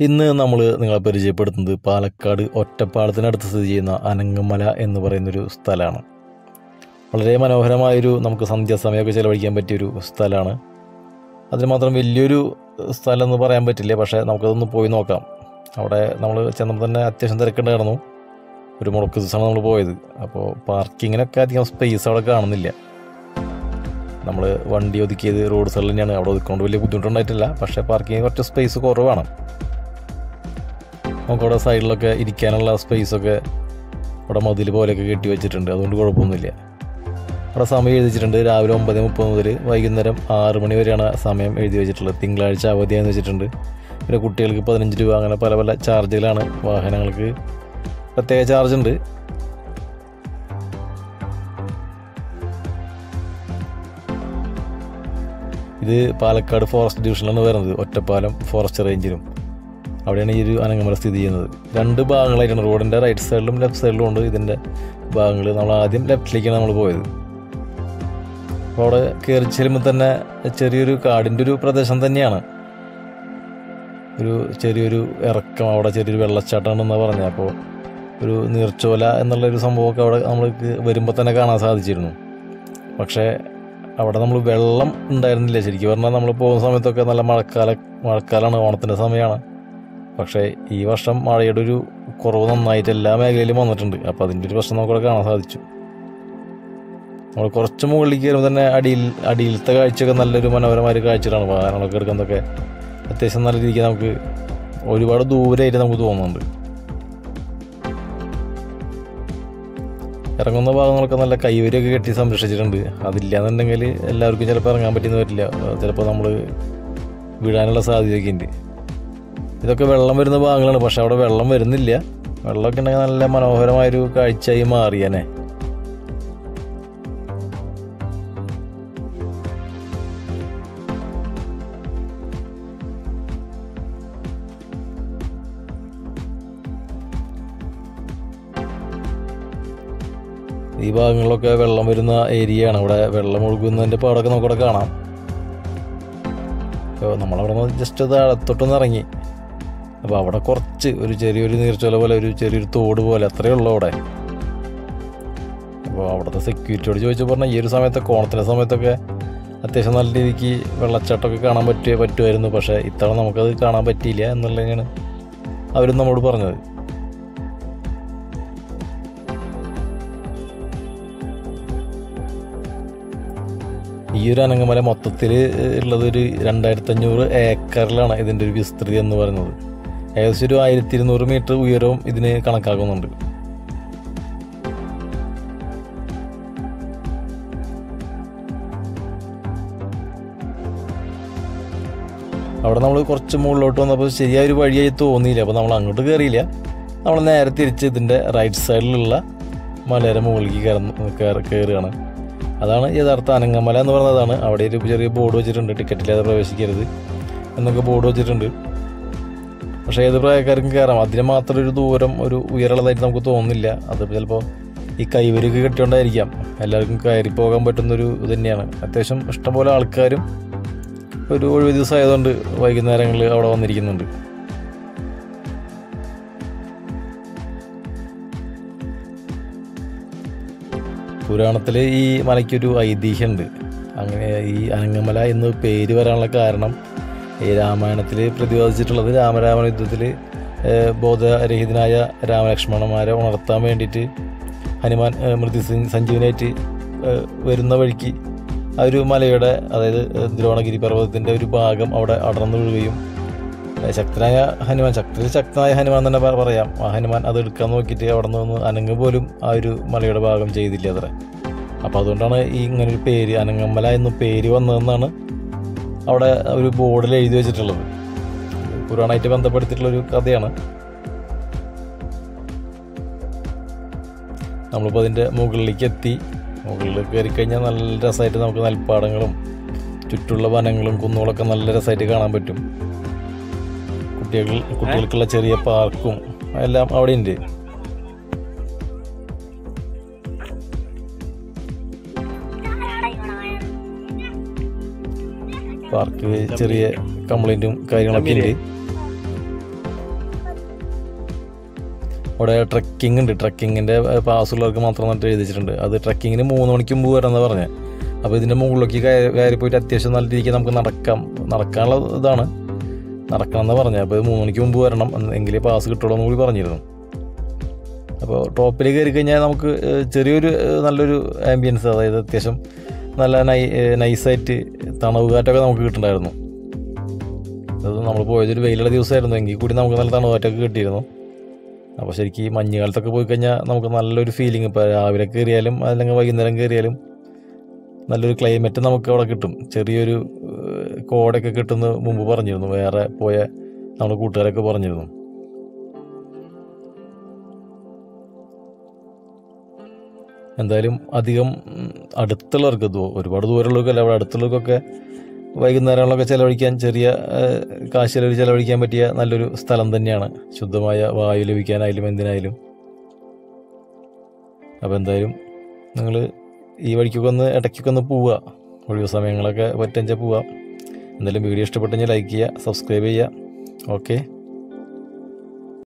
ഇന്ന് നമ്മൾ നിങ്ങളെ പരിചയപ്പെടുത്തുന്നത് പാലക്കാട് ഒറ്റപ്പാലത്തിനടുത്ത് സ്ഥിതി ചെയ്യുന്ന അനങ്ങമല എന്ന് പറയുന്നൊരു സ്ഥലമാണ്. വളരെ മനോഹരമായൊരു നമുക്ക് സന്ധ്യാസമയമൊക്കെ ചിലവഴിക്കാൻ പറ്റിയൊരു സ്ഥലമാണ്. അതിന് മാത്രം വലിയൊരു സ്ഥലം എന്ന് പറയാൻ പറ്റില്ല പക്ഷേ നമുക്കതൊന്ന് പോയി നോക്കാം. അവിടെ നമ്മൾ ചെന്നപ്പോൾ തന്നെ അത്യാവശ്യം തിരക്കുണ്ടായിരുന്നു ഒരു മുടക്ക് ദിവസമാണ് നമ്മൾ പോയത്. അപ്പോൾ പാർക്കിങ്ങിനൊക്കെ അധികം സ്പേസ് അവിടെ കാണുന്നില്ല. നമ്മൾ വണ്ടി ഒതുക്കിയത് റോഡ് സൈഡിൽ തന്നെയാണ്. അവിടെ ഒതുക്കൊണ്ട് വലിയ ബുദ്ധിമുട്ടുണ്ടായിട്ടില്ല. പക്ഷേ പാർക്കിങ്ങിന് കുറച്ച് സ്പേസ് കുറവാണ്. നമുക്കവിടെ സൈഡിലൊക്കെ ഇരിക്കാനുള്ള സ്പേസൊക്കെ ഇവിടെ മതിൽ പോലെയൊക്കെ കെട്ടി വെച്ചിട്ടുണ്ട്. അതുകൊണ്ട് കുഴപ്പമൊന്നുമില്ല. അവിടെ സമയം എഴുതിച്ചിട്ടുണ്ട് രാവിലെ ഒമ്പത് മുപ്പത് മുതൽ വൈകുന്നേരം ആറ് മണി വരെയാണ് സമയം എഴുതി വെച്ചിട്ടുള്ളത്. തിങ്കളാഴ്ച അവധിയാന്ന് വെച്ചിട്ടുണ്ട്. പിന്നെ കുട്ടികൾക്ക് പതിനഞ്ച് രൂപ അങ്ങനെ പല പല ചാർജുകളാണ് വാഹനങ്ങൾക്ക്. പ്രത്യേക ചാർജ് ഉണ്ട്. ഇത് പാലക്കാട് ഫോറസ്റ്റ് ഡിവിഷനിലാണ് വരുന്നത്. ഒറ്റപ്പാലം ഫോറസ്റ്റ് റേഞ്ചിലും. അവിടെയാണ് ഈ ഒരു അനങ്ങമല സ്ഥിതി ചെയ്യുന്നത്. രണ്ട് ഭാഗങ്ങളായിട്ടാണ് റോഡിന്റെ റൈറ്റ് സൈഡിലും ലെഫ്റ്റ് സൈഡിലും ഉണ്ട് ഇതിന്റെ ഭാഗങ്ങൾ നമ്മൾ ആദ്യം ലെഫ്റ്റിലേക്കാണ് നമ്മൾ പോയത്. അപ്പോൾ അവിടെ കയറി ചെല്ലുമ്പോൾ തന്നെ ചെറിയൊരു കാടിന്റെ ഒരു പ്രദേശം തന്നെയാണ്. ഒരു ചെറിയൊരു ഇറക്കം അവിടെ ചെറിയൊരു വെള്ളച്ചാട്ടമാണെന്നാണ് പറഞ്ഞത്. അപ്പോൾ ഒരു നീർച്ചോല എന്നുള്ളൊരു സംഭവമൊക്കെ അവിടെ നമ്മൾക്ക് വരുമ്പോൾ തന്നെ കാണാൻ സാധിച്ചിരുന്നു. പക്ഷേ അവിടെ നമ്മൾ വെള്ളം ഉണ്ടായിരുന്നില്ല. ശരിക്കും പറഞ്ഞാൽ നമ്മൾ പോകുന്ന സമയത്തൊക്കെ നല്ല മഴക്കാല മഴക്കാലമാണ് ഓണത്തിന്റെ സമയമാണ് പക്ഷേ ഈ വർഷം മഴയുടെ ഒരു കുറവ് നന്നായിട്ട് എല്ലാ മേഖലയിലും വന്നിട്ടുണ്ട്. അപ്പോൾ അതിന്റെ ഒരു പ്രശ്നം നമുക്കവിടെ കാണാൻ സാധിച്ചു. നമ്മൾ കുറച്ച് മുകളിലേക്ക് കയറുമ്പോൾ തന്നെ അടിയിൽ അടിയിലത്തെ കാഴ്ചയൊക്കെ നല്ലൊരു മനോഹരമായ കാഴ്ചകളാണ്. വാഹനങ്ങളൊക്കെ എടുക്കുന്നതൊക്കെ അത്യാവശ്യം നല്ല രീതിക്ക് നമുക്ക് ഒരുപാട് ദൂരമായിട്ട് നമുക്ക് തോന്നുന്നുണ്ട്. ഇറങ്ങുന്ന ഭാഗങ്ങളൊക്കെ നല്ല കൈവരിയൊക്കെ കെട്ടി സംരക്ഷിച്ചിട്ടുണ്ട്. അതില്ലാന്നുണ്ടെങ്കിൽ എല്ലാവർക്കും ചിലപ്പോൾ ഇറങ്ങാൻ പറ്റിയെന്ന് വരില്ല. ചിലപ്പോൾ നമ്മൾ വിടാനുള്ള സാധ്യതയൊക്കെ ഉണ്ട്. ഇതൊക്കെ വെള്ളം വരുന്ന ഭാഗങ്ങളാണ് പക്ഷെ അവിടെ വെള്ളം വരുന്നില്ല. വെള്ളമൊക്കെ ഉണ്ടെങ്കിൽ നല്ല മനോഹരമായൊരു കാഴ്ചയായി മാറിയനെ ഈ ഭാഗങ്ങളിലൊക്കെ വെള്ളം വരുന്ന ഏരിയയാണ്. ഇവിടെ വെള്ളം ഒഴുകുന്നതിന്റെ പാടൊക്കെ നമുക്കവിടെ കാണാം. നമ്മളവിടെ ജസ്റ്റ് താഴത്തോട്ടൊന്ന് ഇറങ്ങി. അപ്പോൾ അവിടെ കുറച്ച് ഒരു ചെറിയൊരു നീർച്ചോല പോലെ ഒരു ചെറിയൊരു തോട് പോലെ അത്രയേ ഉള്ളൂ അവിടെ. അപ്പോൾ അവിടുത്തെ സെക്യൂരിറ്റിയോട് ചോദിച്ചു പറഞ്ഞാൽ ഈ ഒരു സമയത്തൊക്കെ ഓണത്തിന്റെ സമയത്തൊക്കെ അത്യാവശ്യം നല്ല രീതിക്ക് വെള്ളച്ചാട്ടമൊക്കെ കാണാൻ പറ്റിയ പറ്റുമായിരുന്നു. പക്ഷേ ഇത്തവണ നമുക്കത് കാണാൻ പറ്റിയില്ല എന്നുള്ളതാണ് അവരും നമ്മോട് പറഞ്ഞത്. ഈ ഒരു അനങ്ങമല മൊത്തത്തിൽ ഉള്ളത് ഒരു രണ്ടായിരത്തി അഞ്ഞൂറ് ഏക്കറിലാണ് ഇതിന്റെ ഒരു വിസ്തൃതി എന്ന് പറയുന്നത്. ഏകദേശം ഒരു ആയിരത്തി ഇരുന്നൂറ് മീറ്റർ ഉയരവും ഇതിന് കണക്കാക്കുന്നുണ്ട്. അവിടെ നമ്മൾ കുറച്ച് മുകളിലോട്ട് വന്നപ്പോൾ ശരിയായ ഒരു വഴിയായി തോന്നിയില്ല. അപ്പോൾ നമ്മൾ അങ്ങോട്ട് കയറിയില്ല. നമ്മൾ നേരെ തിരിച്ച് ഇതിന്റെ റൈറ്റ് സൈഡിലുള്ള മലയുടെ മുകളിലേക്ക് കയറി കയറുകയാണ്. അതാണ് യഥാർത്ഥ അനങ്ങമല എന്ന് പറഞ്ഞതാണ്. അവിടെ ഒരു ചെറിയ ബോർഡ് വെച്ചിട്ടുണ്ട്. ടിക്കറ്റില്ലാതെ പ്രവേശിക്കരുത്. എന്നൊക്കെ ബോർഡ് വെച്ചിട്ടുണ്ട്. പക്ഷേ ഏത് പ്രായക്കാർക്കും കയറാം അതിന് മാത്രം ഒരു ദൂരം ഒരു ഉയരമുള്ളതായിട്ട് നമുക്ക് തോന്നുന്നില്ല. അത് ചിലപ്പോൾ ഈ കൈവരിക്ക് കെട്ടിയോണ്ടായിരിക്കാം. എല്ലാവർക്കും കയറി പോകാൻ പറ്റുന്നൊരു ഇത് തന്നെയാണ്. അത്യാവശ്യം ഇഷ്ടംപോലെ ആൾക്കാരും ഒരു ഒഴിവ് ദിവസം ആയതുകൊണ്ട് വൈകുന്നേരങ്ങളിൽ അവിടെ വന്നിരിക്കുന്നുണ്ട്. പുരാണത്തിൽ ഈ മലയ്ക്കൊരു ഐതിഹ്യമുണ്ട്. അങ്ങനെ ഈ അനങ്ങമല എന്ന് പേര് വരാനുള്ള കാരണം ഈ രാമായണത്തിൽ പ്രതിപാദിച്ചിട്ടുള്ളത് രാമരാവണ യുദ്ധത്തിൽ ബോധരഹിതനായ രാമലക്ഷ്മണന്മാരെ ഉണർത്താൻ വേണ്ടിയിട്ട് ഹനുമാൻ മൃതി സഞ്ജീവനായിട്ട് വരുന്ന വഴിക്ക് ആ ഒരു മലയുടെ അതായത് ദ്രോണഗിരി പർവതത്തിന്റെ ഒരു ഭാഗം അവിടെ അടർന്നു വീഴുകയും ശക്തനായ ഹനുമാൻ ശക്തി ശക്തനായ ഹനുമാൻ തന്നെ പറയാം. ആ ഹനുമാൻ അത് എടുക്കാൻ നോക്കിയിട്ട് അവിടെ നിന്ന് അനങ്ങ് പോലും ആ ഒരു മലയുടെ ഭാഗം ചെയ്തില്ല അത്ര. അപ്പോൾ അതുകൊണ്ടാണ് ഈ ഇങ്ങനൊരു പേര് അനങ്ങമ്മല എന്ന് പേര് വന്നതെന്നാണ് അവിടെ ഒരു ബോർഡിൽ എഴുതി വെച്ചിട്ടുള്ളത്. പുരാണമായിട്ട് ബന്ധപ്പെടുത്തിയിട്ടുള്ളൊരു കഥയാണ്. നമ്മളിപ്പോൾ അതിന്റെ മുകളിലേക്ക് എത്തി മുകളിൽ കയറി കഴിഞ്ഞാൽ നല്ല രസമായിട്ട് നമുക്ക് നെൽപ്പാടങ്ങളും ചുറ്റുള്ള വനങ്ങളും കുന്നുകളൊക്കെ നല്ല രസമായിട്ട് കാണാൻ പറ്റും. കുട്ടികൾ കുട്ടികൾക്കുള്ള ചെറിയ പാർക്കും എല്ലാം അവിടെ ഉണ്ട്. പാർക്ക് ചെറിയ കംപ്ലൈന്റും കാര്യങ്ങളൊക്കെ ഉണ്ട് അവിടെ ട്രക്കിംഗ് ഉണ്ട്. ട്രക്കിങ്ങിന്റെ പാസ്സുള്ളവർക്ക് മാത്രം നട്ട് എഴുതിച്ചിട്ടുണ്ട്. അത് ട്രക്കിങ്ങിന് മൂന്ന് മണിക്ക് മുമ്പ് വരാമെന്ന് പറഞ്ഞത് അപ്പോൾ ഇതിന്റെ മുകളിലേക്ക് കയറി പോയിട്ട് അത്യാവശ്യം നല്ല രീതിക്ക് നമുക്ക് നടക്കാം. നടക്കാനുള്ള ഇതാണ്. നടക്കണം എന്ന് പറഞ്ഞത് അപ്പോൾ മൂന്ന് മണിക്ക് മുമ്പ് വരണം. എന്ന് എങ്കിലേ പാസ് കിട്ടുള്ളൂ എന്ന് കൂടി പറഞ്ഞിരുന്നു. അപ്പോൾ ടോപ്പിൽ കയറി കഴിഞ്ഞാൽ നമുക്ക് ചെറിയൊരു നല്ലൊരു ആംബിയൻസ് അതായത് അത്യാവശ്യം നല്ല നൈ നൈസായിട്ട് തണവ് കാറ്റൊക്കെ നമുക്ക് കിട്ടുന്നുണ്ടായിരുന്നു. അത് നമ്മൾ പോയതൊരു വെയിലുള്ള ദിവസമായിരുന്നു. എങ്കിൽ കൂടി നമുക്ക് നല്ല തണവ് കാറ്റൊക്കെ കിട്ടിയിരുന്നു. അപ്പോൾ ശരിക്കും ഈ മഞ്ഞുകാലത്തൊക്കെ പോയി കഴിഞ്ഞാൽ നമുക്ക് നല്ലൊരു ഫീലിംഗ് ഇപ്പോൾ രാവിലെ കയറിയാലും അല്ലെങ്കിൽ വൈകുന്നേരം കയറിയാലും നല്ലൊരു ക്ലൈമറ്റ് നമുക്ക് അവിടെ കിട്ടും. ചെറിയൊരു കോടൊക്കെ കിട്ടുമെന്ന് മുമ്പ് പറഞ്ഞിരുന്നു. വേറെ പോയ നമ്മുടെ കൂട്ടുകാരൊക്കെ പറഞ്ഞിരുന്നു. എന്തായാലും അധികം അടുത്തുള്ളവർക്ക് ഒരുപാട് ദൂരമുള്ളവർക്കല്ല അവിടെ അടുത്തുള്ളവർക്കൊക്കെ വൈകുന്നേരങ്ങളിലൊക്കെ ചിലവഴിക്കാൻ ചെറിയ കാശ് ചിലവ് ചിലവഴിക്കാൻ പറ്റിയ നല്ലൊരു സ്ഥലം തന്നെയാണ്. ശുദ്ധമായ വായു ലഭിക്കാനായാലും എന്തിനായാലും. അപ്പോൾ എന്തായാലും നിങ്ങൾ ഈ വഴിക്കൊക്കെ ഒന്ന് ഇടയ്ക്കൊക്കെ ഒന്ന് പോവുക. ഒഴിവ് സമയങ്ങളൊക്കെ പറ്റഞ്ചാൽ പോവുക. എന്തായാലും വീഡിയോ ഇഷ്ടപ്പെട്ടെങ്കിൽ ലൈക്ക് ചെയ്യുക സബ്സ്ക്രൈബ് ചെയ്യുക. ഓക്കെ.